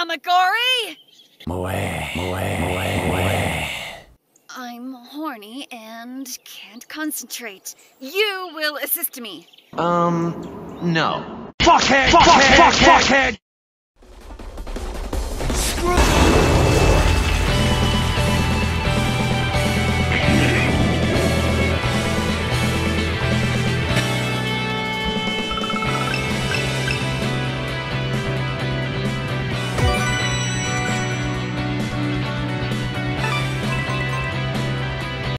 Kamikori! Moe, moe, moe. I'm horny and can't concentrate. You will assist me. Um, no. Fuckhead, fuckhead, fuckhead, fuckhead.